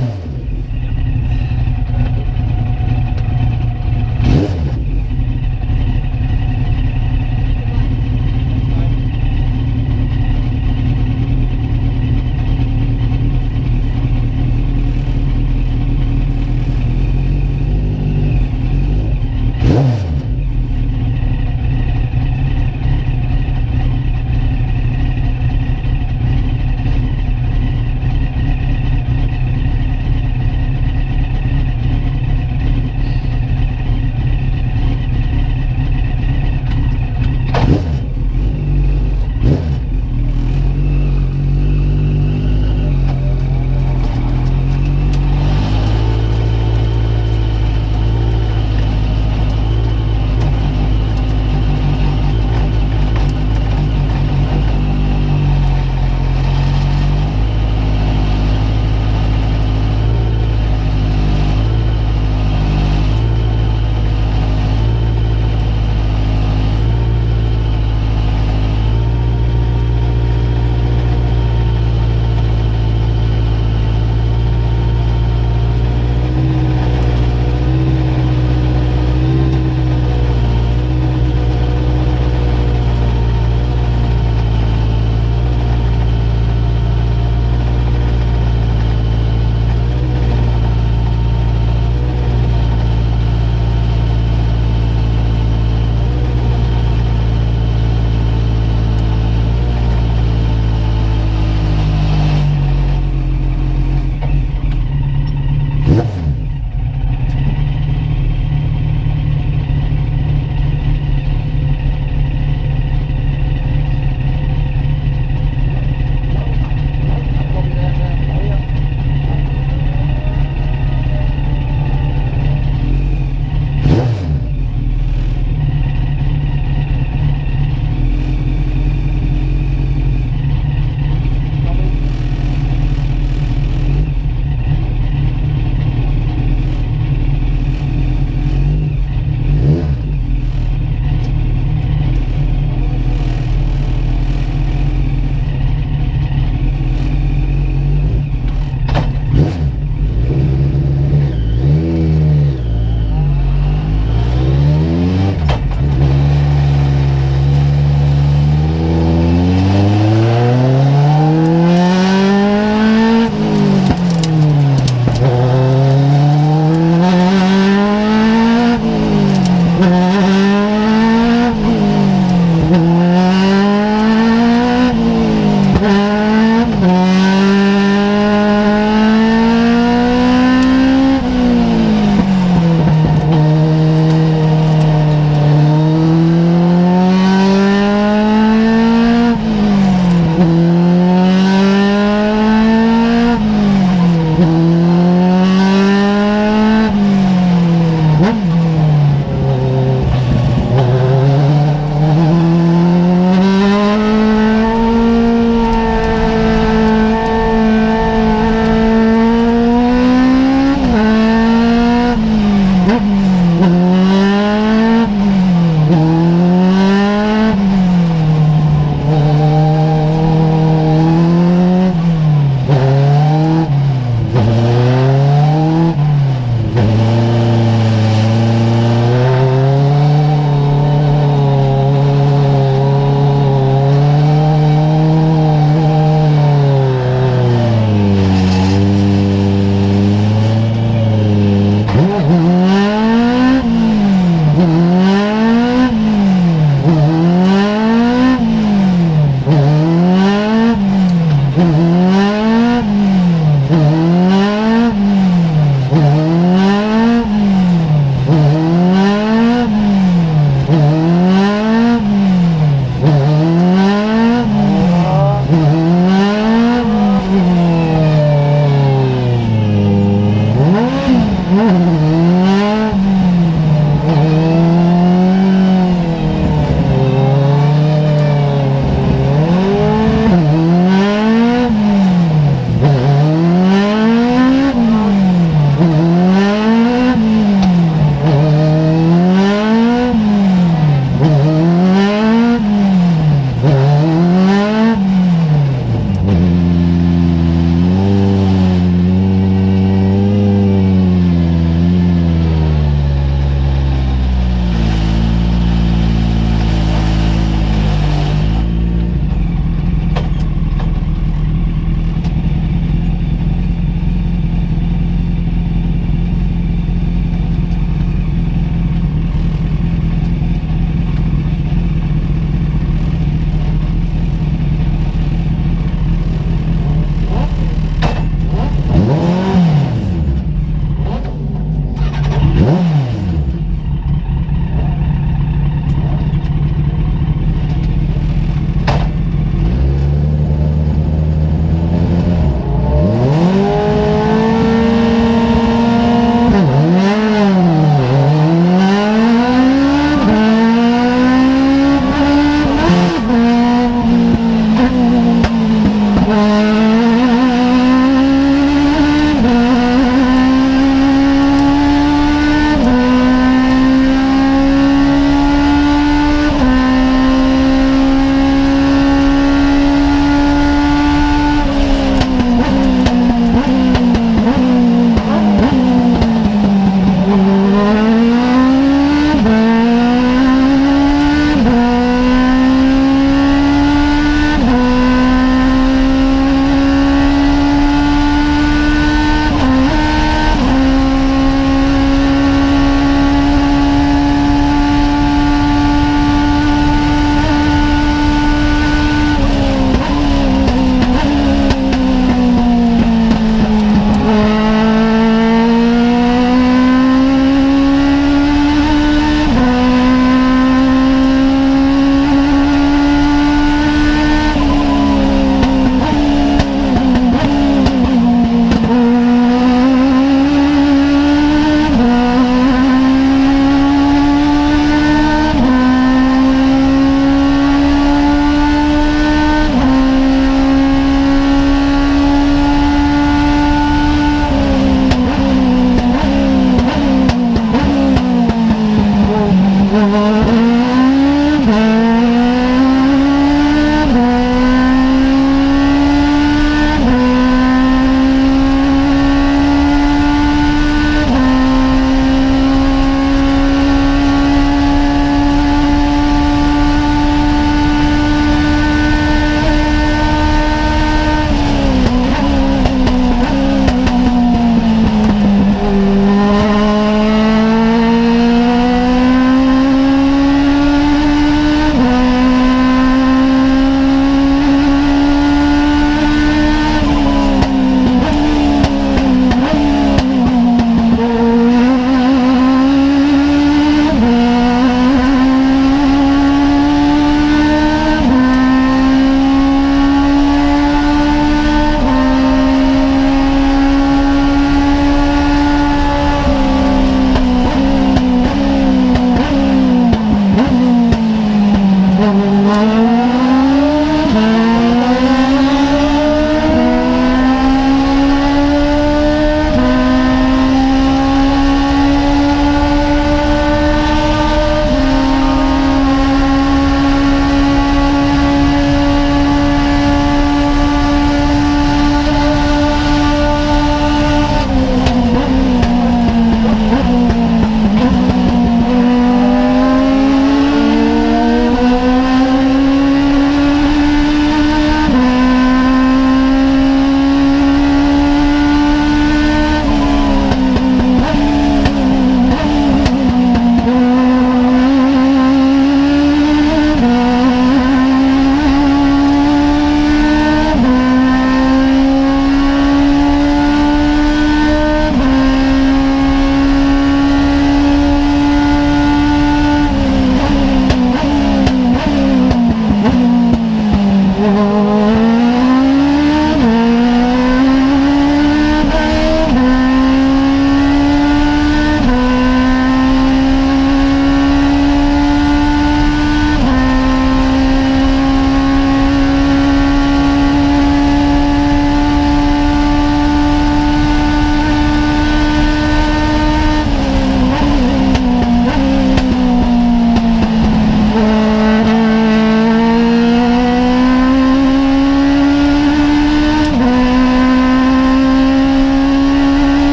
you.